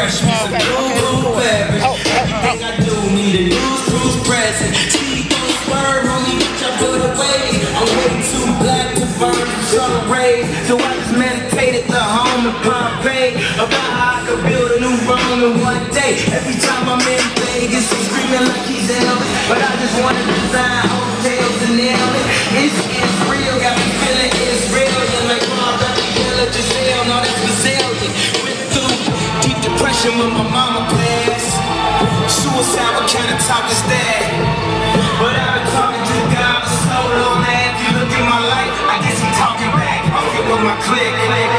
fresh with some new beverage. Everything I do need a news cruise present. Speed goes word, homie, bitch, I put away. I'm way too black to burn the sun rays. So I just meditated the home in Pompeii about how I could build a new Rome in one day. Every time I'm in Vegas, I'm screaming like he's Elvis. But I just wanna design hotels and nail it. It's, depression when my mama passed. Suicide, what kind of talk is that? But I've been talking to God for so long that if you look at my life, I guess I'm talking back. I'm with my click, click.